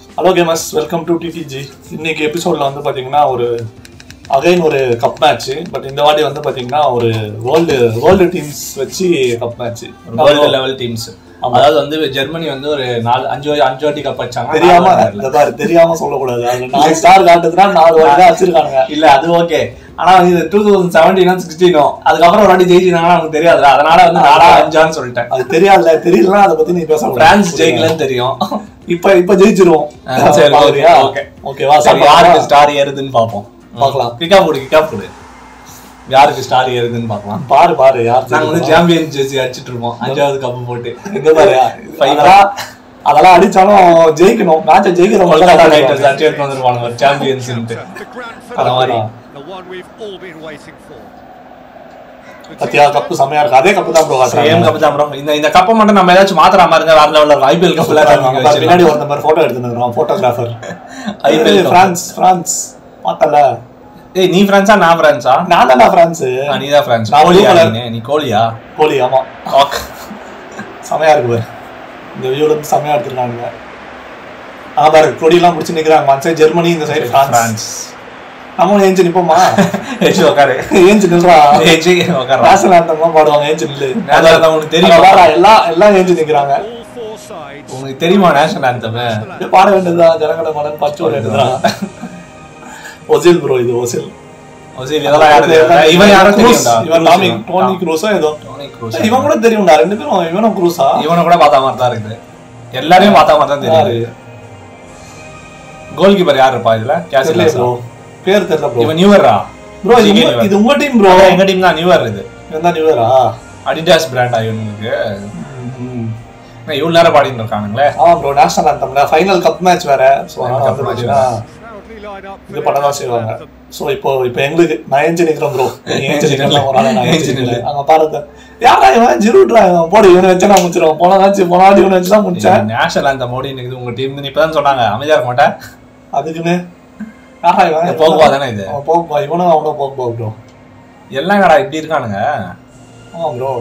Hello gamers welcome to TTG இன்னைக்கு எபிசோட்ல வந்து பாத்தீங்கன்னா ஒரு அகைன் ஒரு கப் மேட்ச் பட் இந்த வாட்டி வந்து பாத்தீங்கன்னா ஒரு வேர்ல்டு வேர்ல்டு டீம்ஸ் வச்சு cup match world level teams அதாவது வந்து ஜெர்மனி வந்து ஒரு நாலு அஞ்சு அஞ்சு வாட்டி கப் அடிச்சாங்க தெரியாம தெரியாம சொல்லக்கூடாது. நாலு ஸ்டார் காட்டுதுன்னா நாலு வாட்டி தான் வச்சிருக்கானுங்க. இல்ல அது ஓகே ஆனா இது டூ தௌசண்ட் செவன்டீனோ சிக்ஸ்டீனோ அதுக்கப்புறம் ஒரு வாட்டி ஜெயிச்சிருந்தாங்கன்னா நமக்கு தெரியாதுல அதனால வந்து நாலா அஞ்சான்னு சொல்லிட்டேன். அது தெரியாதுல தெரியலன்னா அதை பத்தி நீ பேச பிரான்ஸ் ஜெயிக்கலன்னு தெரியும். இப்ப இப்ப ஜெயிச்சிருவோம். சரி, பாக்குறியா. ஓகேவா சரி யாருக்கு ஸ்டார் ஏறுதுன்னு பார்ப்போம். பார்க்கலாம். கிக்கா போடு கிக்கா போடு யாருக்கு ஸ்டார் ஏறுதுன்னு பார்க்கலாம். பாரு பாரு யார் நாங்க வந்து சாம்பியன் ஜெர்சி அடிச்சிட்டு இருப்போம். அஞ்சாவது கப் போட்டு. எங்க பாரு அதெல்லாம் அதெல்லாம் அடிச்சாலும் ஜெயிக்கணும். மேட்சை ஜெயிக்கிறவங்க கொல்கத்தா தான் நைட்டர்ஸ் அடிச்சு பத்தியா கப்பு செமையா இருக்கு அதே கப்பு தான் ப்ரோ சேம் கப் தான் bro. இந்த இந்த கப்பை மட்டும் நம்ம ஏதாச்சும் மாத்துற மாதிரி வேற லெவல்ல இருக்கும் ஐபிஎல் கப்ல பின்னாடி ஒரு நம்பர் போட்டோ எடுத்துருக்கோம் photographer IPL cup. France France பார்த்தல ஏய் நீ பிரான்ஸா நான் பிரான்ஸா நான் தானே பிரான்ஸ் ஆ, நீ தான் பிரான்ஸ் நான் colour. நீ? கோலியா கோலி ஆமா செமையா இருக்கு பாரு இந்த வியூல இருந்து செமையா எடுத்துருக்கானுங்க ஆ பாரு கொடியெல்லாம் முடிச்சு நிக்கிறாங்க மன் சைடு ஜெர்மனி இந்த சைடு பிரான்ஸ் பிரான்ஸ் நம்மளும் ஏஞ்சு நிப்போமா? ஏச்சி உட்காரு ஏஞ்சு நில்றா? ஏச்சி உட்காரு நேஷனல் ஆந்தம்லாம் பாடுவாங்க ஏஞ்சு நில்லு. உனக்கு தெரியுமா? பாரு, எல்லாம் எல்லாம் ஏஞ்சு நிக்கிறாங்க. உனக்கு தெரியுமா நேஷனல் ஆந்தம் பாட வேண்டியதுதான் ஜனகட மலன் பச்சு எடுத்துறான் ஒசில் ப்ரோ இது ஒசில் ஒசில் இதெல்லாம் யாரும்? இவன் யாரும் க்ரூஸ். இவன் டாமி டோனி க்ரூஸோ ஏதோ. இவன் கூட தெரியும்டா. ரெண்டு பேரும் இவனும் க்ரூஸா இவனை கூட பார்த்தா மாதிரி தான் இருக்குது. எல்லாரையும் பார்த்தா மாதிரி தான்? தெரியுது. கோல் கீப்பர் யார் இருப்பா இதுல? கேசில் ப்ரோ தெரியல ப்ரோ இவன் நியூவரா ப்ரோ இது உங்க- டீம் ப்ரோ எங்க டீம் தான் நியூவர் இது. இவன் தான் நியூவரா அடிடாஸ் பிராண்டா இவனுக்கு? இவ்வளவு நேரம் பாடிட்டு இருக்கானுங்களே. ஆமா ப்ரோ நேஷனல் ஆந்தம்ல ஃபைனல் கப் மேட்ச் வேற. For இது the பண்ண தான் செய்வாங்க. சோ இப்போ இப்போ எங்களுக்கு நான் ஏஞ்சு நிக்கிறேன் ப்ரோ ஏஞ்சு நிக்கலாம் ஒரு நாள் நான் ஏஞ்சு. நிக்கிறேன். அங்க பாருங்க. யாரா இவன்? ஜிருட்ரா இவன்? போடு இவனை வச்சு நான் முடிச்சிருவேன். போன ஆச்சு போன இவனை வச்சு தான் முடிச்சேன். நேஷனல் அந்த மோடி இருக்குது. உங்க டீம் இப்பதான் சொன்னாங்க அமைதியா இருக்க மாட்டேன். அதுக்குன்னு யாரா இவன் போகுவா தானே இது? போகுப்பா இவனும் அவனும் போகுப்பா ப்ரோ எல்லாம் கடா இப்படி இருக்கானுங்க? ஆமா ப்ரோ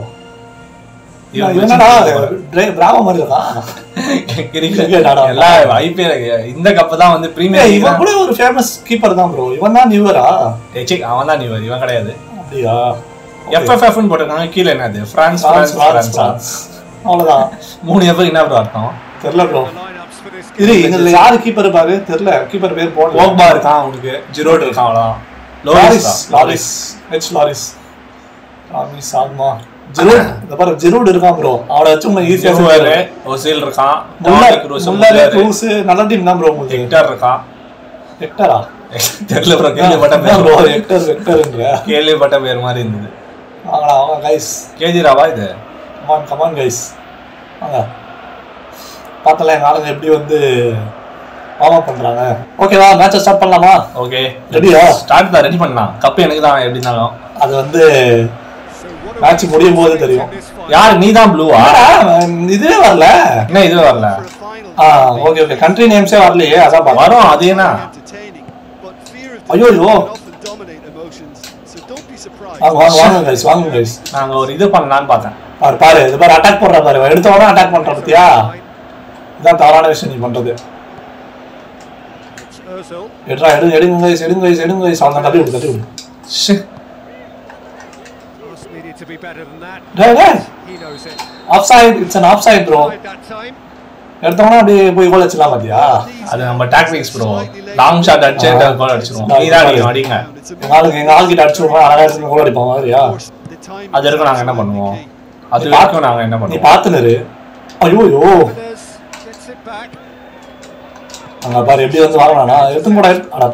இந்த கப் தான் வந்து பிரீமியர் இவன் கூட ஒரு ஃபேமஸ் கீப்பர் தான் ப்ரோ இவன் தான் நியூவரா அவன் தான் நியூவர் இவன் கிடையாது. அப்படியா? எஃப்எஃப்னு போட்டிருக்காங்க கீழே என்னது? France France France France France France அவ்வளவுதான். மூணு எஃப் என்ன ப்ரோ அர்த்தம்? தெரியல bro the lineups for this இது இதுல யாரு கீப்பர் பாரு தெரியல. கீப்பர் பேர் போடல. போக்பா இருக்கான் உனக்கு ஜிரோட் இருக்கான் அவ்வளவுதான் Lloris Lloris H Lloris Lloris ஆகுமா ஜெரூட் இந்த பாரு ஜெரூட் இருக்கான் ப்ரோ அவனை வச்சு உங்க ஈஸியா ஜெருவேரு ஒசில் இருக்கான். முல்லர் முல்லர் க்ரூஸ் நல்ல டீம் தான் ப்ரோ உங்களுக்கு. ஹெக்டர் இருக்கான் ஹெக்டரா தெரியல ப்ரோ கேள்விப்பட்ட ப்ரோ பேர் ஹெக்டர் ஹெக்டர்ன்ற கேள்விப்பட்ட பேர் மாதிரி இருந்தது. வாங்க கைஸ் கேஜி ராவா இது கமான் கமான் கைஸ் வாங்க. பார்த்தல எங்க ஆளுங்க எப்படி வந்து வார்ம் அப் பண்றாங்க. ஓகேவா மேட்சை ஸ்டார்ட் பண்ணலாமா? ஓகே ரெடியா ஸ்டார்ட் தான் ரெடி பண்ணலாம். கப் எனக்கு தான் எப்படி இருந்தாலும். அது வந்து மேட்ச் முடியும் போது தெரியும். யார் நீ தான் ப்ளூவா இதுவே வரல? என்ன இது வரல. ஆ? ஓகே ஓகே கண்ட்ரி நேம்ஸே வரலையே அதான் வரும் அது என்ன? ஐயோ, ஐயோ. வாங்க கைஸ் வாங்க கைஸ் நாங்க ஒரு இது பண்ணலான்னு பார்த்தேன். பாரு பாரு இது பாரு அட்டாக் பண்ற பாரு. எடுத்த உடனே அட்டாக் பண்ற பத்தியா? இதான் தவறான விஷயம் நீ பண்றது. எடுறா எடு எடுங்க கைஸ் எடுங்க கைஸ் எடுங்க கைஸ் அவன் தள்ளி விடு தள்ளி விடு. ஷே. டேய் டேய். இட்ஸ் an அப்படியே போய் கோல் வச்சிடலாம் பாத்தியா? அது நம்ம டாக்டிக்ஸ் ப்ரோ லாங் ஷாட் அடிச்சு கோல் அடிச்சிருவோம் நீ தான் அடிக்கணும் அடிங்க. It's a எங்க ஆளுக்கு எங்க ஆள் கிட்ட அடிச்சு விடுறோம் அழகா எடுத்து கோல் மாதிரியா? time அது வரைக்கும் நாங்க என்ன பண்ணுவோம்? அது நீ நாங்க என்ன நீ பண்ணுவோம்? பாத்துனரு. ஐயோ. அங்க பாரு எப்படி வந்து வாங்கினானா? எடுத்து. கூட அடா.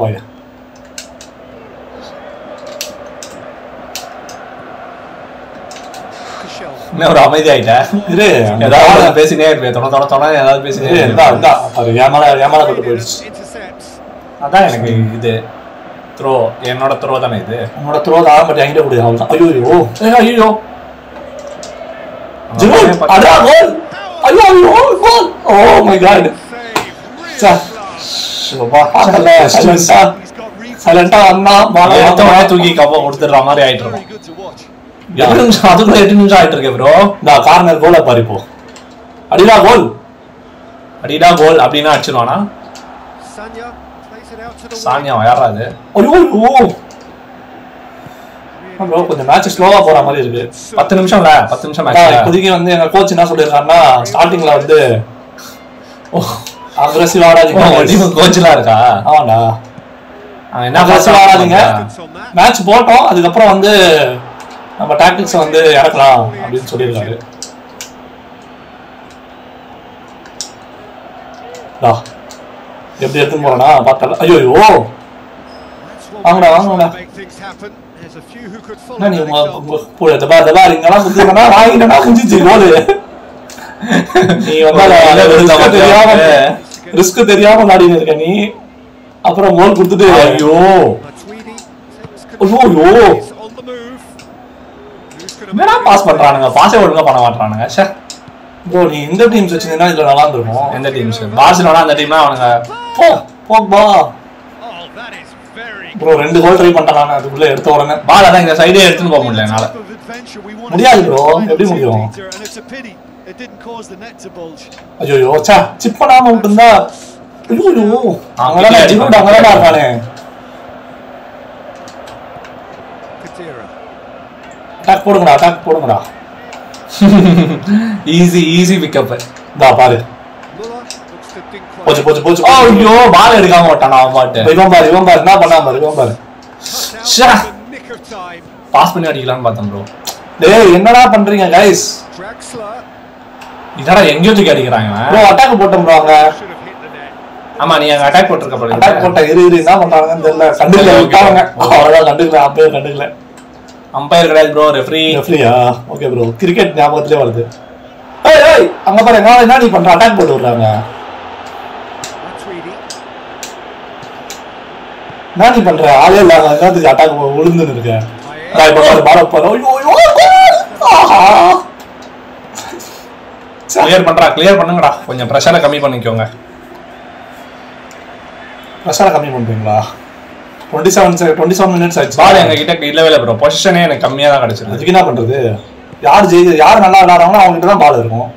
என்ன ஒரு அமைதி ஆயிட்டேன் இரு ஏதாவது பேசினே இருப்பேன் தொட தொட தொட ஏதாவது பேசினே ஏமால ஏமால பட்டு போயிடுச்சு. அதான் எனக்கு இது த்ரோ என்னோட த்ரோ தானே இது? உன்னோட த்ரோ தான். பட் என்கிட்ட கொடு அவ்வளவுதான். ஐயோ ஐயோ. ஏய், ஐயோ கோல் He's got replay. சைலண்டா அண்ணா பாலா எடுத்த உடனே தூக்கி கப்ப கொடுத்துடுற மாதிரி ஆயிட்டு இருக்கும். அதுக்குள்ள எட்டு நிமிஷம் ஆயிட்டு ப்ரோ இந்த கார்னர் கோல பாரு இப்போ. அடிடா கோல் அடிடா கோல் அப்படின்னா அடிச்சிருவானா? சானியா ஐயோ ஐயோ. ப்ரோ கொஞ்சம் மேட்ச் ஸ்லோவா போற மாதிரி இருக்கு பத்து நிமிஷம்ல பத்து நிமிஷம் இப்போதைக்கு வந்து எங்க கோச் என்ன சொல்லியிருக்காருன்னா ஸ்டார்டிங்ல வந்து அக்ரெசிவ் ஆடாதீங்க கோச்லாம் இருக்கா அவன் என்ன பேசுறான் ஆடாதீங்க. மேட்ச் போட்டோம் அதுக்கப்புறம் வந்து நம்ம டாக்டிக்ஸ் வந்து இறக்கலாம் அப்படின்னு சொல்லியிருக்காரு எப்படி எடுத்துன்னு போறேனா பார்த்தல ஐயோ வாங்கடா, வாங்கடா. என்ன நீ தபா தபா குத்துனா குஞ்சிச்சு நீ வந்து தெரியாம ரிஸ்க் தெரியாம விளையாடின்னு இருக்க நீ. அப்புறம் கோல் கொடுத்துட்டு ஐயோ. ஐயோ, என்னடா பாஸ்? பண்றானுங்க? பாஸே ஒழுங்கா பண்ண மாட்டானுங்க ச்சே. ப்ரோ நீ இந்த டீம்ஸ் வச்சிருந்தீங்கன்னா இதுல நல்லா இருந்திருக்கும். எந்த டீம்ஸ் பார்சிலோனா அந்த டீம்லாம் அவனுங்க. போ Pogba Oh, that is very bro ரெண்டு கோல் ட்ரை பண்ணிட்டான் அதுக்குள்ள எடுத்த உடனே. பால் அதான் இந்த சைடே எடுத்துன்னு போக முடியல என்னால. முடியாது find எப்படி முடியும்? ஐயோ சா சிப் பண்ணாம விட்டுருந்தா ஐயோ கிட்ட ஜிரோட் அங்கதான் இருக்கானே. அட்டாக் போடுங்கடா அட்டாக் போடுங்கடா. ஈஸி ஈஸி பிக்கப் தா பாரு. போச்சு போச்சு போச்சு ஐயோ பால் எடுக்காம விட்டானா அவன் பாட்டு? இவன் பாரு இவன் பாரு என்ன பண்ணா பாரு இவன் பாரு. பாஸ் பண்ணி அடிக்கலாம்னு பார்த்தேன் ப்ரோ டேய் என்னடா பண்றீங்க கைஸ் இதடா எங்கேயோ தூக்கி அடிக்கிறாங்க. ப்ரோ. அட்டாக் போட்டோம் ப்ரோ net. ஆமா நீ அங்க அட்டாக் போட்டிருக்க போல அட்டாக் போட்ட இரு இரு என்ன பண்றாங்கன்னு தெரியல. கண்டுக்கல. விட்டாங்க அவ்வளவுதான் கண்டுக்கல அப்பவே கண்டுக்கல. அம்பையர் கிடையாது ப்ரோ ரெஃப்ரி ரெஃப்ரியா ஓகே ப்ரோ கிரிக்கெட் ஞாபகத்திலே வருது. ஏய் ஏய் அங்க பாரு எங்க என்ன நீ பண்ற? அட்டாக் போட்டு விடுறாங்க. என்ன நீ பண்ற? ஆளே இல்லாம என்னத்துக்கு அட்டாக் விழுந்துன்னு இருக்க. நான் இப்ப பாரு கோல்! ஆஹா! கிளியர் பண்றா கிளியர் பண்ணுங்கடா. கொஞ்சம் ப்ரெஷரை கம்மி பண்ணிக்கோங்க. பிரஷரை கம்மி பண்றீங்களா twenty seven twenty seven minutes ஆயிடுச்சு பால் எங்க கிட்ட இல்லவே இல்லை ப்ரோ பொசிஷனே எனக்கு கம்மியா தான் கிடைச்சிருக்கு. அதுக்கு என்ன பண்றது? யார் ஜெயி யார் நல்லா விளையாடுறாங்களோ அவங்க கிட்ட தான் பால் இருக்கும்.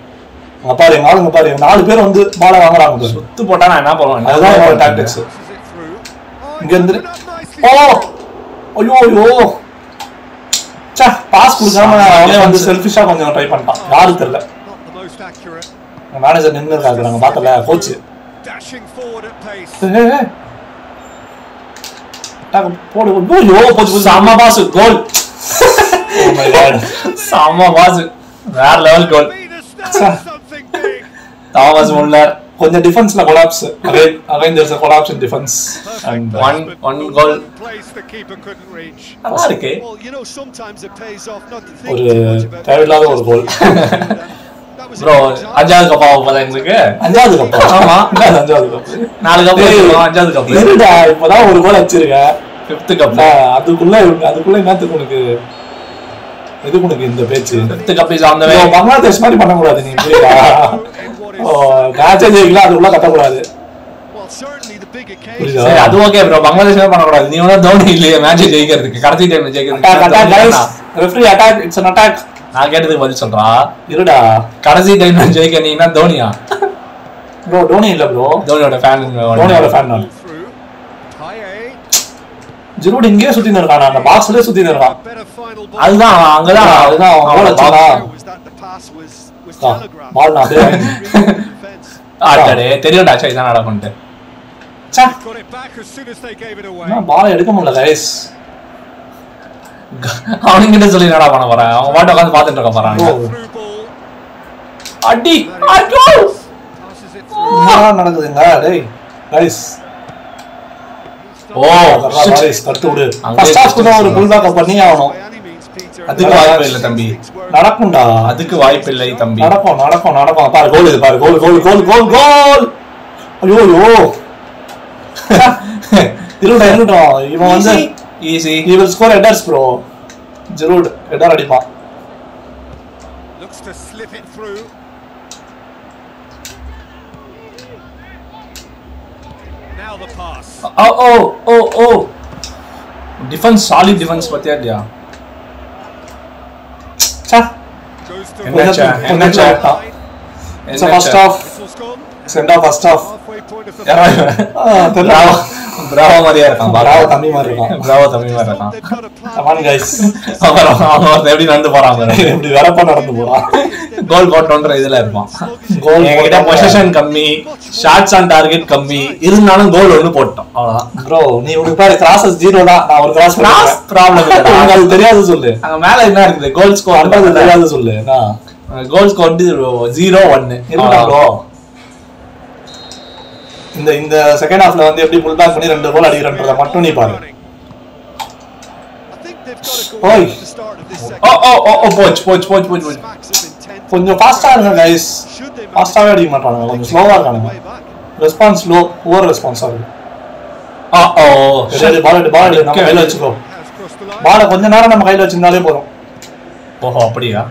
அங்க பாரு எங்க ஆளுங்க பாரு. நாலு பேர் வந்து பாலை வாங்குறாங்க. சுத்து போட்டா நான் என்ன பண்ணுவேன்? அதுதான் tactics Passes it through. Oh, இங்க இருந்து. ஓ ஐயோ ஐயோ சே பாஸ் கொடுக்காம அவனே வந்து செல்ஃபிஷா கொஞ்சம் ட்ரை பண்ணிட்டான் யாரு தெரியல. மேனேஜர் நின்று இருக்காரு நாங்க பார்த்தல coach Dashing forward at pace. போடு ஐயோ போச்சு போச்சு செம்ம பாஸ் கோல். செம்ம பாஸ் வேற லெவல் கோல். தாமஸ் முல்லர் கொஞ்சம் டிஃபென்ஸ்ல collapse again again there's a collapse in defense and One- But one put goal. in place the keeper couldn't reach. நல்லா இருக்கு Well, you know, sometimes it pays off not to think ஒரு தேவையில்லாத ஒரு கோல் bro. அஞ்சாவது cup ஆகும் போதா எங்களுக்கு அஞ்சாவது கப் ஆமா. அஞ்சாவது கப் நாலு கப். அஞ்சாவது கப் இருடா இப்பதான் ஒரு கோல் வச்சிருக்க ஃபிஃப்த் கப் அதுக்குள்ள அதுக்குள்ள என்னத்துக்கு உனக்கு எதுக்கு உனக்கு இந்த பேச்சு. பங்களாதேஷ் மாதிரி பண்ணக்கூடாது நீ புரியுதா மேட்சே ஜெயிக்கலாம் அதுக்குள்ள கத்தக்கூடாது. அது ஓகே ப்ரோ பங்களாதேஷ் பண்ணக்கூடாது. நீ தோனி இல்லையே மேட்ச் ஜெயிக்கிறதுக்கு. கடைசி டைம் அட்டாக் அட்டாக் ஜெயிக்கிறதுக்கு அட்டாக் இட்ஸ் an attack. நான் கேட்டதுக்கு பதில் சொல்றா. இருடா. கடைசி டைம் ஜெயிக்க நீங்கன்னா தோனியா? ப்ரோ டோனி இல்ல ப்ரோ தோனியோட ஃபேன் ஃபேன் நான். ஜிரூட் இங்கேயே சுத்தின்னு இருக்கான் அந்த பாக்ஸ்லயே சுத்தின்னு இருக்கான். அதுதான் அங்கதான் அதுதான் அவன் Ah, telegraphed? ball நான். ஆட்டாடே தெரியும்டா தான் நடக்கும்ட்டு பால் எடுக்க முடியல கைஸ் அவனுங்கிட்ட சொல்லி என்னடா பண்ண போறேன் அவன் பாட்டு உட்காந்து பாத்துட்டு இருக்க போறான். அடி நடக்குதுங்க டேய். கைஸ் ஓ தடுத்து விடு. ஃபர்ஸ்ட் கூட ஒரு புல் பேக்கப் பண்ணி ஆகணும். அதுக்கு வாய்ப்பு இல்லை தம்பி. நடக்கும்டா. அதுக்கு வாய்ப்பு இல்லை தம்பி. நடக்கும் நடக்கும் நடக்கும். பாரு கோல் இது பாரு கோல் கோல் கோல் கோல் கோல் ஐயோ ஐயோ. இருக்கட்டும் இருக்கட்டும் இவன் வந்து easy will score headers bro. Giroud header அடிப்பான். Now the pass. ஓ ஓ ஓ ஓ டிஃபென்ஸ் சாலிட் டிஃபென்ஸ் பத்தியா இல்லையா ச்சே Goes to என்னாச்சு? கொஞ்சம் என்னாச்சு? விட்டான். பிராவோ மாதிரியா இருக்கான் பிராவோ தம்பி மாதிரி இருக்கான். பிராவோ தம்பி மாதிரி இருக்கான். கமான் கைஸ் அப்புறம் அவன் எப்படி நடந்து போறான் பாரு. இப்படி வரப்பா நடந்து போறான். கோல் போட்டோன்ற இதுல இருப்பான். கோல் என்கிட்ட பொசிஷன் கம்மி ஷார்ட்ஸ் ஆன் டார்கெட் கம்மி. இருந்தாலும் கோல் ஒண்ணு போட்டோம். அவ்வளவுதான். ப்ரோ நீ உனக்கு பாரு கிராசஸ் ஜீரோ தான் நான் ஒரு கிராஸ் problem இல்லடா. உனக்கு அது தெரியாது சொல்லு. அங்க மேல என்ன இருக்குது? கோல் ஸ்கோர் தெரியாது சொல்லு. கோல் ஸ்கோர் வந்து ஜீரோ ஒன்னு ப்ரோ இந்த இந்த செகண்ட் ஹாஃப்ல வந்து எப்படி புல் பேக் பண்ணி ரெண்டு கோல் அடிக்கிறன்றத மட்டும் நீ பாரு. second. ஓ ஓ ஓ போச்சு போச்சு போச்சு போச்சு போச்சு. கொஞ்சம் ஃபாஸ்டா இருங்க கைஸ் ஃபாஸ்டாவே அடிக்க மாட்டானுங்க. கொஞ்சம் ஸ்லோவா back? ரெஸ்பான்ஸ் ஸ்லோ ஓவர் ரெஸ்பான்ஸா இருக்கு ஆ ஓ சரி பால் எடு பால் எடு. நம்ம கையில வச்சுக்கோ. பாலை கொஞ்ச நேரம் நம்ம கையில வச்சிருந்தாலே போதும். ஓஹோ அப்படியா?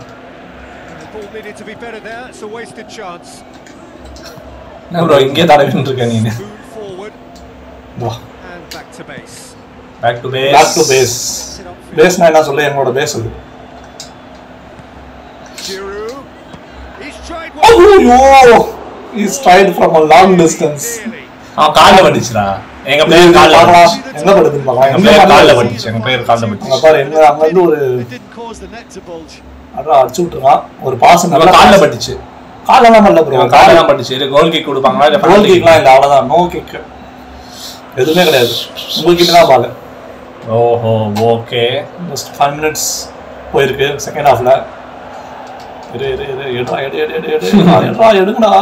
என்ன ப்ரோ இங்கே தடவிட்டு இருக்க நீ. வா. Back to base back to base பேஸ்னா என்ன சொல்லு? என்னோட பேஸ் அது. ஐயோ is tried from long distance. அவன் கால்ல பட்டுச்சுடா எங்க பிளேயர் கால்ல. எங்க படுதுன்னு எங்க பிளேயர் கால்ல பட்டுச்சு எங்க பிளேயர் கால்ல பாரு எங்க அங்க ஒரு. அதான் அடிச்சு ஒரு பாஸ் நல்லா கால்ல பட்டுச்சு கால்ல தான் பண்ணல ப்ரோ இவன் கால்ல தான் பட்டுச்சு இது கோல் கிக் கொடுப்பாங்களா? இல்ல கோல் கிக்லாம் இல்ல அவ்வளவுதான். நோ கிக் எதுவுமே கிடையாது. உங்ககிட்ட தான் பால் ஓஹோ ஓகே ஜஸ்ட் ஃபைவ் மினிட்ஸ் போயிருக்கு செகண்ட் ஹாஃப்ல இரு இரு இரு. எடுறா எடு எடு எடு எடு. எடுறா எடுங்கடா.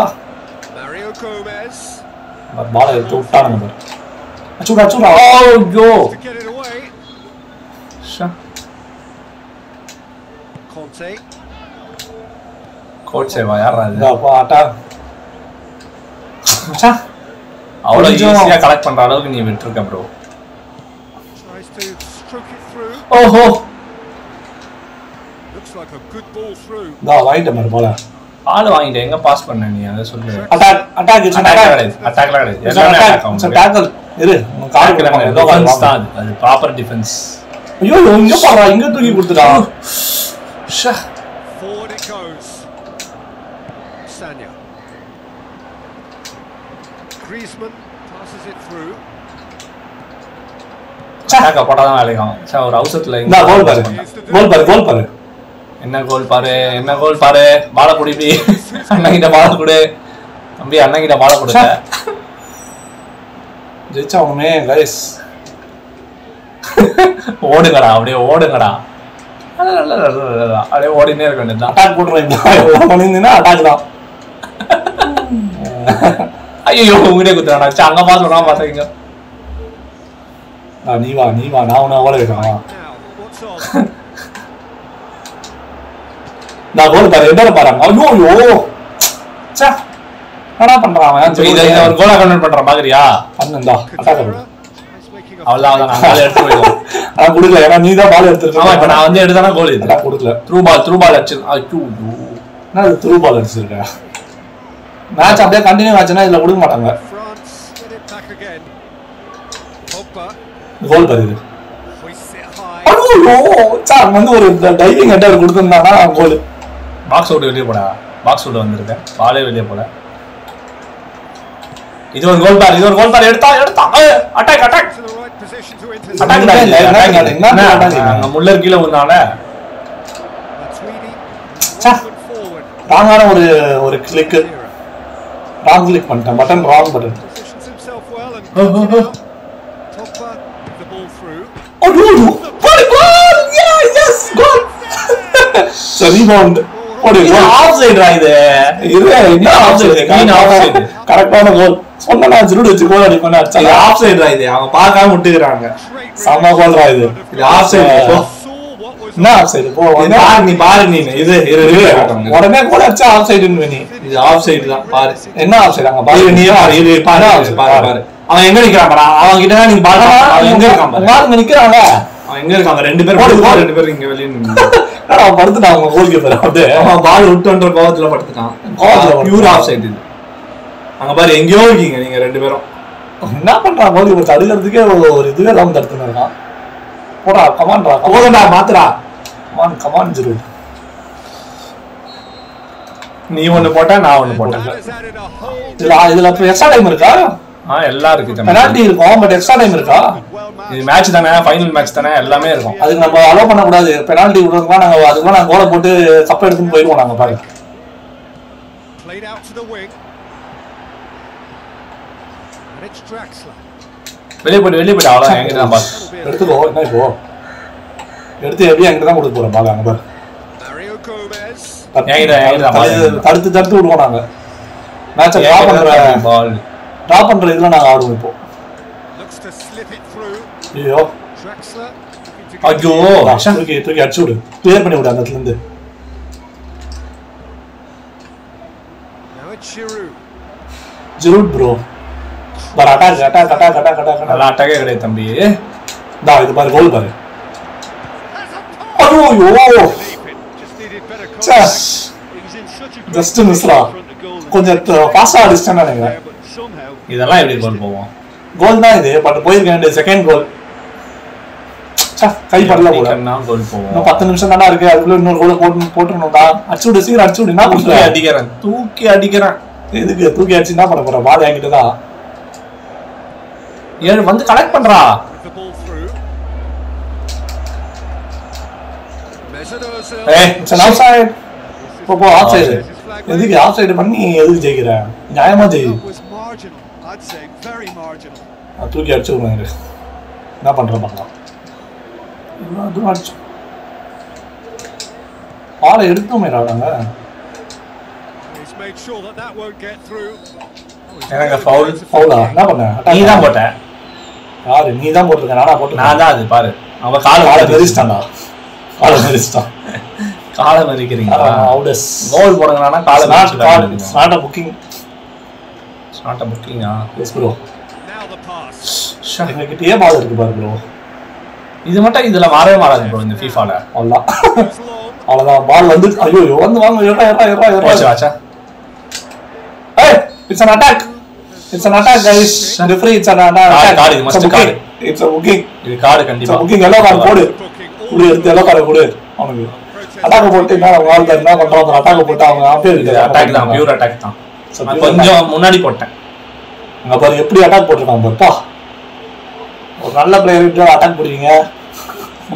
பாலை எடுத்து விட்டானுங்க பாரு அச்சுடா அச்சுடா ஐயோ. Conte. கோட் சேவா யாரா இது கொஞ்சம். ஈஸியா கலெக்ட் பண்ற அளவுக்கு நீ விட்டுருக்க ப்ரோ. ஓஹோ. வாங்கிட்டேன் பாரு பாலை. பால் வாங்கிட்டு எங்க பாஸ் பண்ண நீ? அதை சொல்லு. Attack attack it's attack attack கிடையாது அட்டாக்ல கிடையாது. எல்லாமே அட்டாக். டேக்கல் இரு கால். ஏதோ. தான் அது. ப்ராப்பர் டிஃபென்ஸ் ஐயோ இங்க பாரு இங்க தூக்கி Griezmann passes it through. அட்டாக்க போட்டாதான் வேலைக்கும் சே ஒரு அவசரத்துல இந்த கோல் பாரு. கோல் பாரு கோல் பாரு. என்ன கோல் பாரு என்ன கோல் பாரு? பால குடி இப்படி. அண்ணன் கிட்ட பால கொடு. தம்பி அண்ணன் கிட்ட பால கொடுக்க ஜெயிச்சா உடனே கைஸ் ஓடுங்கடா அப்படியே ஓடுங்கடா. அப்படியே ஓடினே இருக்க அட்டாக் அட்டாக் தான். ஐயோ உங்ககிட்டே குத்துறாடா சே அங்க பாத்து நான் பாத்தீங்க ஆ, நீ வா நீ வா நான் உன்னை ஓட வைக்கிறேன் வா. Now, what's on? நான் கோல் பாரு எந்த பாருங்க ஐயோ ஐயோ ச்சே என்ன பண்றான் அவன்? இப்ப இதை ஒரு கோலா கன்வெர்ட் பண்ற மாதிரியா? பண்ணுந்தா அட்டாக் making a அவ்வளவுதான் நான் பால் எடுத்து போயிடுவோம் நான் கொடுக்கல ஏன்னா நீ தான் பால் எடுத்துருக்க ஆமா இப்ப நான் வந்து எடுத்தானா கோல் அட்டாக் கொடுக்கல. த்ரூ பால் த்ரூ பால் அடிச்சு ஐயோ. என்ன த்ரூ பால் அடிச்சிருக்க? மேட்ச் அப்படியே கண்டினியூ ஆச்சுன்னா இதுல கொடுக்க மாட்டாங்க. கோல். ஐயோ சார் வந்து ஒரு டைவிங் ஹெட்டர் கொடுத்துருந்தானா? கோல் பாக்ஸ் அவுட் வெளியே போடா. பாக்ஸ் அவுட் வந்திருக்கேன். பாலே வெளியே போல இது ஒரு கோல் பார் இது ஒரு கோல் பார் எடுத்தா எடுத்தா. அட்டாக் அட்டாக் அட்டாக் முள்ளர் கீழே forward. ராங்கான ஒரு ஒரு கிளிக் Katera ராங் கிளிக் பண்ணிட்டேன் பட்டன் ராங் பட்டன் Oh, சரி இது என்ன Clean கோல் சொன்னா நான் ஜிருடு வச்சு கோல் அடிப்பேன் இது அவங்க பார்க்காம விட்டுக்கிறாங்க. இது. இது சைடு போ ஆஃப் இது நீ பாரு நீ இது. உடனே கோல் அடிச்சா ஆஃப் சைடுன்னு நீ. இது ஆஃப் சைடு தான் பாரு. என்ன ஆஃப் சைடு அங்க பாரு. நீ பாரு இரு, பாரு என்ன பாரு? பாரு. அவன் எங்க நிக்கிறான் அவன் கிட்ட நீங்க பாரு. அவன் எங்க இருக்கான் பாரு? உங்க நிக்கிறாங்க அவன் எங்க இருக்காங்க ரெண்டு பேரும். ரெண்டு பேரும் இங்க வெளிய அவன் படுத்துட்டான் அவங்க கோல் கீப்பர் அப்படியே. அவன் பால் விட்டுன்ற கோவத்துல படுத்துட்டான். கோவத்துல பியூர். ஆஃப் சைடு இது. அங்க பாரு எங்கேயோ இருக்கீங்க நீங்க ரெண்டு பேரும். என்ன பண்றான் கோல் கீப்பர் தடுக்கிறதுக்கே ஒரு ஒரு இதுவே இல்லாம தடுத்துன்னு இருக்கான். போடா கமான்டா போதண்டா மாத்துடா. கமான் கமான் ஜிரு நீ ஒண்ணு போட்ட நான் ஒண்ணு போட்டேன். இதுல இதுல எக்ஸ்ட்ரா டைம் இருக்கா? ஆ எல்லாம் இருக்கு. பெனால்டி இருக்கும் பட் எக்ஸ்ட்ரா டைம் இருக்கா. இது மேட்ச் தானே ஃபைனல் மேட்ச் தானே எல்லாமே இருக்கும். அதுக்கு நம்ம அலோவ் பண்ணக்கூடாது. பெனால்டி விடுறதுக்குலாம் நாங்க அதுக்குலாம் நாங்க கோலை போட்டு கப் எடுத்துன்னு போயிடுவோம் நாங்க பாருங்க Played out to the wing. And it's Draxler. வெளியே வெளியே அவ்வளோ தான் எடுத்துக்கோ என்ன இப்போ? எடுத்து எப்படியும் என்கிட்ட தான் கொடுக்க போறோம் பால அங்க பாரு தடுத்து- தடுத்து விடுவோம் நாங்க. மேட்சை டிரா பண்ற பால் டிரா பண்ற இதுல நாங்க ஆடுவோம் இப்போ. ஐயோ. ஐயோ. ச்சே. தூக்கி தூக்கி அடிச்சு விடு. கிளியர் பண்ணி விடு அந்த இடத்துல இருந்து. ஜிரூட் ப்ரோ பாரு attack attack attack attack attack நல்லா அட்டாகே கிடையாது தம்பி. தா இது பாரு கோல் பாரு. Just position மிஸ்ரா கொஞ்சம் ஃபாஸ்டா அடிச்சிட்டேன்னு நினைக்கிறேன் இதெல்லாம் எப்படி கோல் போவோம் கோல் தான் இது பட் போயிருக்கேன் செகண்ட் கோல் கை படல நான் கோல் போவோம் இன்னும் பத்து நிமிஷம் தானே இருக்கு அதுக்குள்ள இன்னொரு கோல் போட்டு போட்டுருணும்டா அடிச்சு விடு சீக்கிரம் அடிச்சு விடு என்ன தூக்கி பண்ற அடிக்கிறேன் தூக்கி அடிக்கிறேன் எதுக்கு தூக்கி அடிச்சு என்ன பண்ண போற பால் என்கிட்ட தான் ஏழு வந்து கலெக்ட் பண்றா ஏய் இட்ஸ் ஆஃப் சைடு போ போ ஆஃப் சைடு எதுக்கு ஆஃப் சைடு பண்ணி எதுக்கு ஜெயிக்கிற? நியாயமா ஜெயி. நான் தூக்கி அடிச்சு விடுவேன் என்ன பண்ற பார்க்கலாம். இவ்வளோ தூரம் அடிச்சு. பாலை எடுத்தோமேடா நாங்க. எனக்கு ஃபவுல் பவுலா என்ன பண்ண? நீ தான் போட்ட. யாரு? நீ தான் போட்டிருக்க நானா போட்டு நான் தான் அது பாரு. அவன் காலை காலை காலை மெரிச்சிட்டான்டா காலை மெரிச்சிட்டான் காலை மறிக்கிறீங்களா அவுடஸ் கோல் போடுங்கனா காலை நாட் மறிச்சு நாட் அ புக்கிங் நாட் புக்கிங்கா எஸ் ப்ரோ. எங்ககிட்டயே பால் இருக்கு பாரு ப்ரோ இது மட்டும் இதுல மாறவே மாறாது ப்ரோ இந்த ஃபீஃபால long. அவ்வளோதான் பால் வந்து ஐயோ வந்து வாங்க எறா எறா போச்சு எறா வாச்சா ஏய் it's an attack. It's an attack guys. Referee it's an attack. Card, booking card. it's a booking. இது கார்டு கண்டிப்பா. booking. எல்லோ கார்டு போடு. குடு எடுத்து எல்லோ கார்டு கொடு. அவனுக்கு. அட்டாக் போட்டு என்ன வாழ்க்கை என்ன பண்றான் அட்டாக் போட்டு அவங்க அப்படியே இது அட்டாக் தான் பியூர் அட்டாக் தான். கொஞ்சம் முன்னாடி போட்டேன். அங்க பாரு எப்படி அட்டாக் போட்டுருக்கான் பாருப்பா ஒரு நல்ல பிளேயர் அட்டாக் போடுவீங்க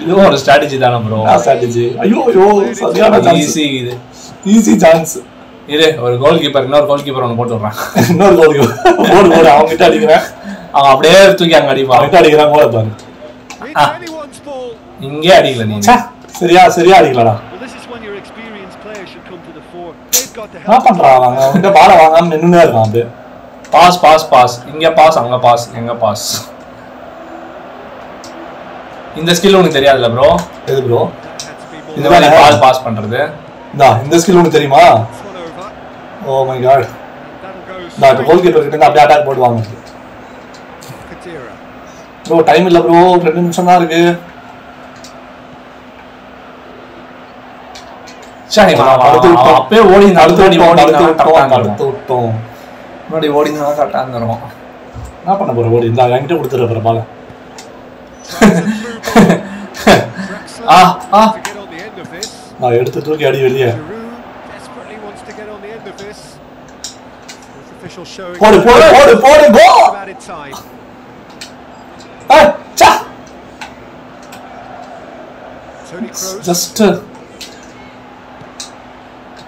இதுவும் ஒரு ஸ்ட்ராட்டஜி தானே ப்ரோ ஸ்ட்ராட்டஜி ஐயோ ஐயோ சரியான ஈஸி இது. ஈஸி சான்ஸ் இரு ஒரு கோல் கீப்பர் இன்னொரு கோல் கீப்பர் ஒன்று போட்டு விடுறான். இன்னொரு கோல் போடு போடு அவங்க கிட்ட அடிக்கிறேன். அவன் அப்படியே தூக்கி அங்க அடிப்பான். அவங்க கிட்ட அடிக்கிறான் கோலை பாரு. இங்கே அடிக்கல நீ. சரியா சரியா அடிக்கலடா. என்ன. பண்றான் அவன்? அவன்கிட்ட பாலை வாங்காம நின்னுனே இருக்கான் அப்படியே. பாஸ் பாஸ் பாஸ் இங்க பாஸ் அங்க பாஸ் எங்க பாஸ் இந்த ஸ்கில் உனக்கு தெரியாதுல்ல ப்ரோ எது ப்ரோ. இந்த மாதிரி பால் பாஸ் பண்றது. இந்தா இந்த ஸ்கில் உனக்கு தெரியுமா. ஓ மை காட் இந்தா இப்போ கோல் கீப்பர் கிட்ட அப்படியே அட்டாக் போடுவாங்க. ப்ரோ டைம் இல்ல ப்ரோ ரெண்டு நிமிஷம் தான் இருக்கு சரி அவன் அடுத்து அவன் விட்டோம். அப்பயே ஓடி அடுத்து விட்டோம் ஓடி தடுத்து விட்டோம் முன்னாடி ஓடி தான் கரெக்டாக இருந்துரும். என்ன பண்ண போற? ஓடி இந்தா என்கிட்ட கொடுத்துரு அப்புறம் Ah, ah. of this. நான் எடுத்து தூக்கி அடி வெளியே. போடு போடு போடு போடு go just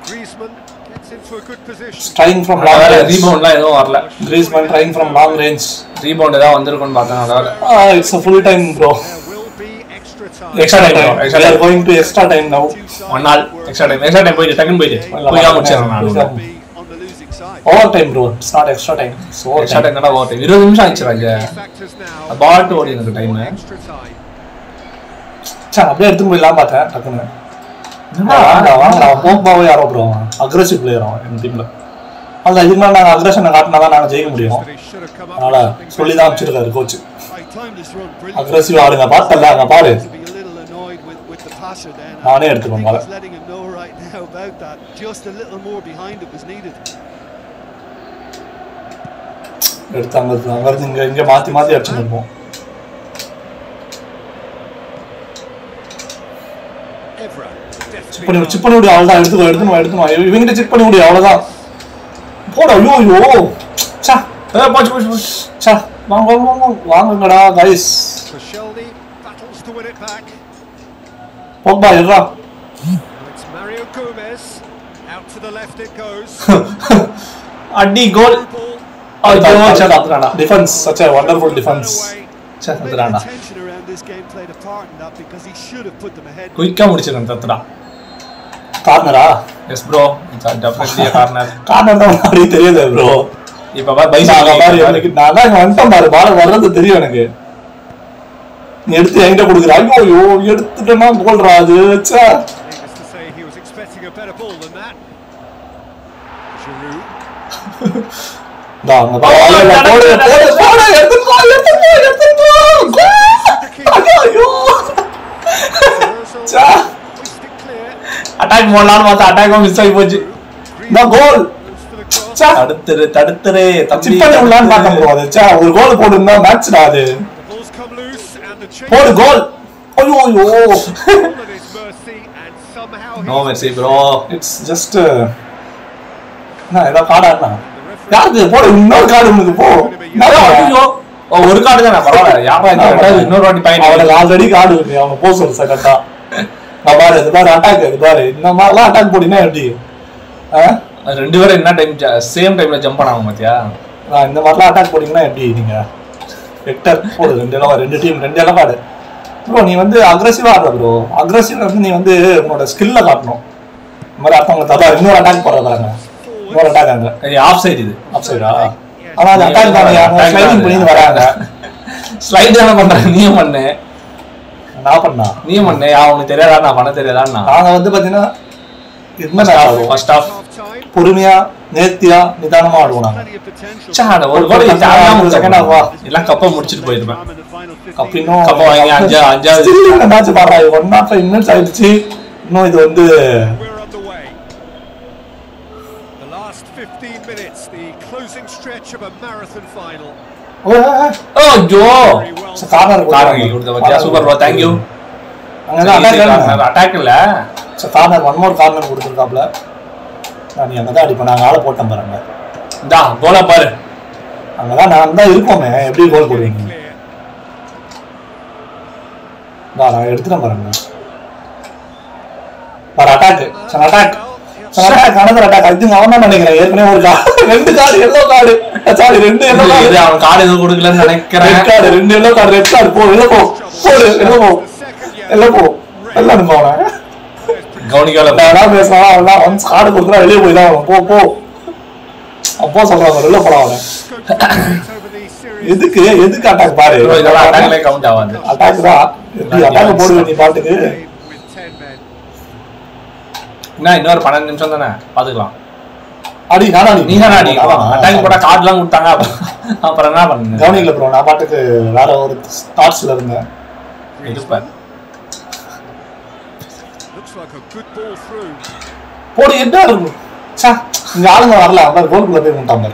Griezmann gets into a good position. Trying from long range ரீபவுண்ட்லாம் எதுவும் வரல. Griezmann trying from long range rebound ஏதாவது வந்திருக்கும்னு பார்த்தேன் அதாவது it's a full time bro are time. going to extra time now. Two sides one நாள் extra time extra time போயிட்டு டக்குன்னு போயிட்டு. போய் நான் over time. bro. It's not extra time. It's over extra time தான் ஓட்டு இருபது நிமிஷம் ஆயிடுச்சு ராஜா now. பாட்டு ஓடி எனக்கு டைம். சே அப்படியே எடுத்து போயிடலாம் பார்த்தேன் டக்குன்னு. வேண்டாம் ஹோம் பாவே யாரோ ப்ரோ அக்ரஸிவ் பிளேயர் அவன் எங்கள் டீமில் அதில் இதுக்கு மேலே நாங்கள் அக்ரஷனை காட்டினா தான் நாங்கள் ஜெயிக்க முடியும். அதனால் சொல்லி தான் அமைச்சிருக்காரு கோச்சு அக்ரஸிவ் ஆளுங்க பார்த்தல அங்கே பாரு நானே எடுத்துக்கோங்க மேலே எடுத்து அங்கே அங்கே இங்கே இங்கே மாற்றி மாற்றி அடிச்சுட்டு இருப்போம் எடுத்துப்பேன் think Bala he's letting him know right now about that. Just a little more behind it was needed. எடுத்து அங்க அங்க இருந்து இங்க இங்க மாத்தி மாத்தி அடிச்சுட்டு இருப்போம் Evra. செக் பண்ணி செக் பண்ணி விடு அவ்வளோதான் எடுத்துக்கோ எடுத்துமா எடுத்துமா இவங்கிட்ட செக் பண்ணி விடு அவ்வளோதான் போட ஐயோ ஐயோ சா ஏ போச்சு போச்சு போச்சு சா வாங்க வாங்க வாங்க வாங்குங்கடா guys Koscielny battles to win it back. Pogba எடுறா It's Mario Gomez. Out to the left it goes. அடி கோல் Ball. ஐயோ சே தாத்துறாடா defence such a wonderful defense Away. சே Maybe the தாத்துறாடா tension around this game played a part in that because he should have put them ahead. குயிக்கா முடிச்சிருக்கேன் தத்துடா கார்னரா yes bro it's definitely corner corner தான் அப்படி தெரியாது ப்ரோ இப்ப பாரு பைசா பாரு எனக்கு நான் தான் வந்துட்டேன் பாரு. பால் வர்றது தெரியும் எனக்கு. நீ எடுத்து என்கிட்ட கொடுக்குற? ஐயோ ஐயோ எடுத்துட்டேன்னா கோல்றா அது. ச்சே. Needless அட்டாக் போடலாம்னு பார்த்தா அட்டாக்கும் மிஸ் ஆகி போச்சு. இந்தா கோல். தடுத்துரு தடுத்துரு தம்பி சிப் பண்ணி விடலான்னு பார்த்தேன் bro அது. ஒரு கோல் போட்டுருந்தா மேட்ச்டா அது? போடு கோல் ஐயோ ஐயோ. No mercy bro it's just என்ன ஏதோ கார்டா யாருக்கு? போடு இன்னொரு கார்டு உனக்கு போ. ஒரு கார்டு தானே? பரவாயில்ல. யாரா இன்னொரு வாட்டி பாயிண்ட் அவனுக்கு ஆல்ரெடி கார்டு இருக்கு. அவன் போ சொல்லு நான் பாரு இது பாரு அட்டாக் இது பாரு. இந்த மாதிரிலாம் அட்டாக் போடினா எப்படி? ரெண்டு பேரும் என்ன டைம் சேம் டைம்ல ஜம்ப் பண்ணாங்க பாத்தியா? இந்த மாதிரிலாம் அட்டாக் போடிங்கன்னா எப்படி நீங்க? வெக்டர் போடு ரெண்டு இடம் ரெண்டு டீம் ரெண்டு இடம் காடு ப்ரோ நீ வந்து அக்ரெசிவா ஆடுற ப்ரோ அக்ரெசிவ் வந்து நீ வந்து உன்னோட ஸ்கில்ல காட்டணும். இந்த மாதிரி அடுத்தவங்க தப்பா இன்னொரு அட்டாக் போடுற பாருங்க. இன்னொரு அட்டாக் அங்க ஆஃப் சைடு இது. ஆஃப் சைடா ஆனா அது அட்டாக் தானே ஸ்லைடிங் பண்ணி வராங்க. ஸ்லைட் தானே பண்றேன் நீயும் பண்ணு. நான் பண்ணா நீயும் பண்ணு யா உனக்கு தெரியாதா நான் பண்ண தெரியாதா நாங்க வந்து பாத்தீங்கன்னா இது மாதிரி ஆடுவோம் ஃபர்ஸ்ட் ஆஃப். பொறுமையா நேர்த்தியா நிதானமா ஆடுவோம் ஒரு கோல் ஒரு ஜாலியா second half வா. எல்லாம் கப்ப முடிச்சிட்டு போயிருப்பேன் Time in the final 15 cup இன்னும் கப்ப வாங்கி அஞ்சா அஞ்சாவது மேட்ச் பாடுறா ஒன் நாட் ஃபைவ் மினிட்ஸ் ஆயிடுச்சு இன்னும் இது வந்து We're underway. The last 15 minutes, the closing stretch of a marathon final. சரி, கார்னர் காரணம் கொடுத்த பத்தியா? சூப்பர் ப்ரோ தேங்க் யூ அங்கதான் அட்டாக் அட்டாக் இல்ல. கார்னர் ஒன் மோர் கார்னர் கொடுத்துருக்காப்ல. நீ அங்கதான் அடிப்பேன். நாங்க ஆளை போட்டேன் பாருங்க. இந்தா கோல பாரு. அங்கதான் நான் தான் இருக்கோமே. எப்படி கோல் போடுவீங்க. நான் எடுத்துட்டேன் பாருங்க. பாரு அட்டாக் அட்டாக் அட்டாக் அது அவன் நினைக்கிறேன். ஏற்கனவே ஒரு கார்டு ரெண்டு கார்டு எல்லோ கார்டு சாரி ரெண்டு எல்லோ இது கார்டு அவன் கார்டு எதுவும் கொடுக்கலன்னு நினைக்கிறேன். ரெட் கார்டு ரெண்டு எல்லோ கார்டு ரெட் கார்டு போ எல்லோ போ. போடு எல்லோ போ. The second yellow. எல்லோ போ. எல்லாம் அனுப்ப அவனை. கவனிக்கல. நான் பேசுறான் அவன் ஒன்ஸ் கார்டு கொடுக்குறா வெளியே போய் தான் போ போ. அப்போ சொல்றாங்க வெளில போலாம் அவனை. எதுக்கு எதுக்கு அட்டாக் பாரு. அட்டாக்ல கவுண்ட் ஆகாது. அட்டாக் தான். அட்டாக் போடுவேன் நீ பாட்டுக்கு? என்ன இன்னொரு பன்னெண்டு நிமிஷம் தானே? பாத்துக்கலாம். அடி நானா நீ தானே அடி? அட்டாக் போட்டா கார்டுலாம் கொடுத்தாங்க. அப்புறம் அப்புறம் என்ன பண்ணுங்க கவனிக்கல ப்ரோ நான் பாட்டுக்கு வேற ஒரு தாட்ஸ்ல இருந்தேன். இருப்பேன் Looks like a good ball through. போடு என்ன இருக்கும் சா இங்க ஆளுங்க வரல. அவர் கோல்குள்ள போய் முட்டாங்க.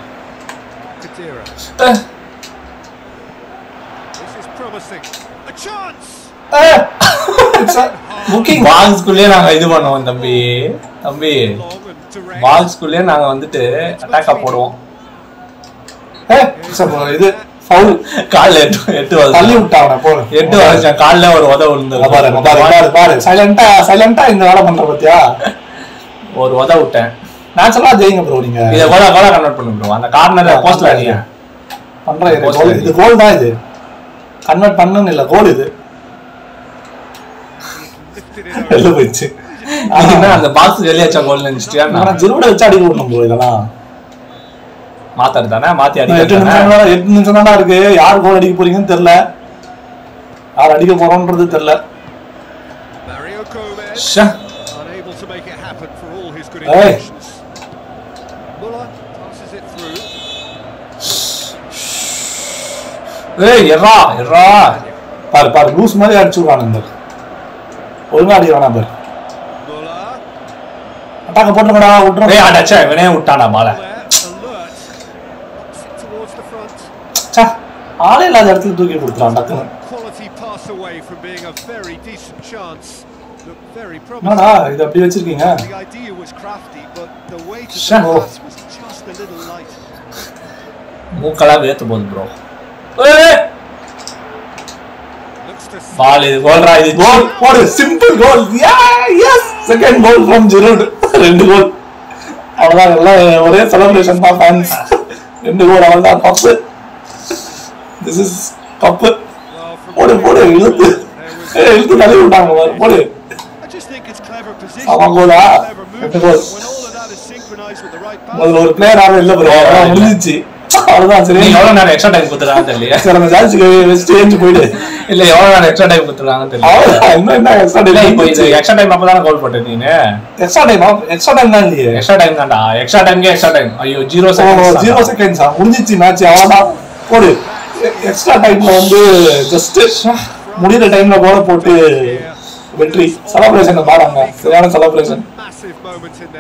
This is promising. A chance! Booking பாக்ஸ்குள்ளேயே நாங்க இது பண்ணுவோம் தம்பி. தம்பி. பாக்ஸ்குள்ளேயே நாங்க வந்துட்டு அட்டாக்கா போடுவோம். இது? ஃபவுல் கால்ல எட்டு எட்டு தள்ளி அவனை போடு எட்டு வருஷம் கால்ல ஒரு உத இங்க பாரு பாரு பாரு சைலண்டா சைலண்டா இந்த வேலை பண்ற பத்தியா? ஒரு உத விட்டேன். நேச்சுரலா ஜெயிங்க ப்ரோ நீங்க. இத கூட கன்வெர்ட் பண்ணு ப்ரோ அந்த கார்னர் போஸ்ட்ல அடிங்க. பண்ற இது கோல் தான் இது. கன்வெர்ட் பண்ணணும் இல்ல கோல் இது. வெளில போயிடுச்சு. என்ன அந்த பாக்ஸ் வெளியாச்சா கோல் நினைச்சிட்டியா? ஆனா ஜிரோட வச்சு அடிக்க விடணும் ப்ரோ இதெல்லாம். மாத்தாரு தானே? மாத்தி இன்னும் எட்டு நிமிஷம் தான் எட்டு நிமிஷம் தானே இருக்கு. யார் கோல் அடிக்க போறீங்கன்னு தெரியல. யார் அடிக்க போறோன்றது தெரியல. through. ஏய். எர்ரா எர்ரா. பாரு பாரு லூஸ் மாதிரி அடிச்சு விடுறான் இந்த ஒழுங்கா அடிக்கிறானா பாரு அட்டாக்க போட்டுருங்கடா விட்டுரும் ஏய் அடச்சா இவனே விட்டானா. ச்சே, ஆளே இல்லாத இடத்துல தூக்கி கொடுத்துறான் டக்குன்னு என்னடா. இது அப்படி வச்சிருக்கீங்க The idea was crafty, பால் இது கோல்ரா இது? கோல் போடு. Simple goal yes second goal from Giroud ரெண்டு கோல் அவ்வளவுதான் எல்லாம் ஒரே செலிப்ரேஷன் தான் ஃபேன்ஸ் ரெண்டு கோல் அவ்வளவுதான் கப்பு திஸ் இஸ் கப்பு போடு போடு. இழுத்து. ஏய், இழுத்து தள்ளி விட்டாங்க போடு. I just think it's clever position. அவன் கோலா ரெண்டு. கோல். முதல்ல ஒரு பிளேயர் யாரும் இல்ல முடிஞ்சிச்சு. அவ்வளவுதான் சரி. நீ எவ்வளவு நேரம் எக்ஸ்ட்ரா டைம் கொடுத்துறாங்கன்னு தெரியல சரி அந்த ஜார்ஜுக்கு வச்சுட்டு ஏஞ்சு போயிடு. இல்ல எவ்வளவு நேரம் எக்ஸ்ட்ரா டைம் கொடுத்துறாங்கன்னு தெரியல இன்னும் என்ன எக்ஸ்ட்ரா இல்ல இப்போ இது டைம் எக்ஸ்ட்ரா டைம் அப்பதானே கால் போட்ட நீங்க எக்ஸ்ட்ரா டைம் எக்ஸ்ட்ரா டைம் தான் இல்லையே. எக்ஸ்ட்ரா டைம் தான்டா. எக்ஸ்ட்ரா டைம்க்கு எக்ஸ்ட்ரா டைம் ஐயோ ஜீரோ செகண்ட் ஜீரோ செகண்ட்ஸா முடிஞ்சிச்சு மேட்ச் அவ்வளோதான் போடு. எக்ஸ்ட்ரா டைம்ல வந்து ஜஸ்ட் முடியிற டைம்ல போல போட்டு வெற்றி. செலப்ரேஷன் பாருங்க. சரியான celebration.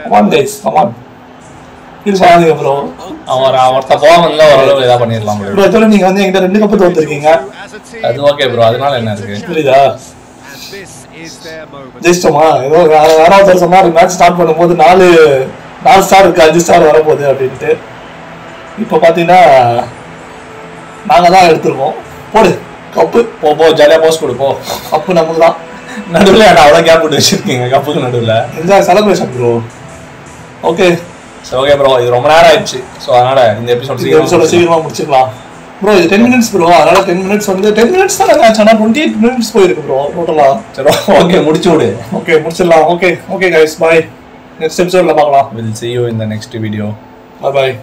Come on guys come on bro அவர் அவர்த்த போகல ஓரளவு இதா பண்ணிடலாம். ப்ரோ நீங்க வந்து எங்கிட்ட ரெண்டு கப்பு தோத்துருக்கீங்க. அது ஓகே ப்ரோ அதனால என்ன இருக்கு? புரியுதா. ஜெயிச்சிட்டோமா? ஏதோ வேற ஒருத்தர் சொன்னாரு மேட்ச் ஸ்டார்ட் பண்ணும்போது நாலு நாலு ஸ்டார் இருக்கு அஞ்சு ஸ்டார் வரப்போகுது அப்படின்ட்டு. இப்போ பார்த்தீங்கன்னா நாங்கள் தான் எடுத்திருக்கோம். போடு கப்பு. போ போ ஜாலியா போஸ்ட் கொடு போ. கப்பு நமக்கு தான். நடுவுல ஏன்டா அவ்வளவு கேப் விட்டு வச்சிருக்கீங்க கப்புக்கு நடுவுல? என்ஜாய் செலிப்ரேஷன் ப்ரோ ஓகே சரி ஓகே ப்ரோ இது ரொம்ப நேரம் ஆயிடுச்சு. ஸோ அதனால இந்த எபிசோட் இந்த சீக்கிரம் சீக்கிரமா முடிச்சுக்கலாம் ப்ரோ இது டென் மினிட்ஸ் ப்ரோ அதனால டென் மினிட்ஸ் வந்து டென் மினிட்ஸ் தான் மேட்ச் ஆனால் டுவெண்ட்டி எயிட் மினிட்ஸ் போயிருக்கு ப்ரோ டோட்டலா சரி ஓகே முடிச்சு விடு. ஓகே முடிச்சிடலாம். Okay okay guys bye next எபிசோட்ல பார்க்கலாம் will see you in the next video. Bye